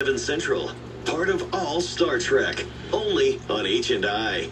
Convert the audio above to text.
7 Central. Part of all Star Trek. Only on H&I.